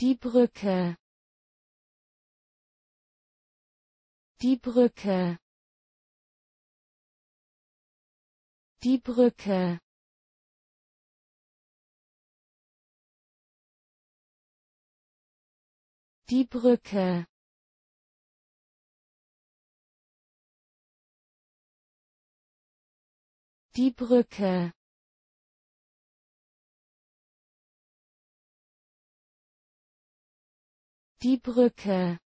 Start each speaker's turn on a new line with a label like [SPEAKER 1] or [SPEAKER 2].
[SPEAKER 1] Die Brücke. Die Brücke. Die Brücke. Die Brücke. Die Brücke. Die Brücke.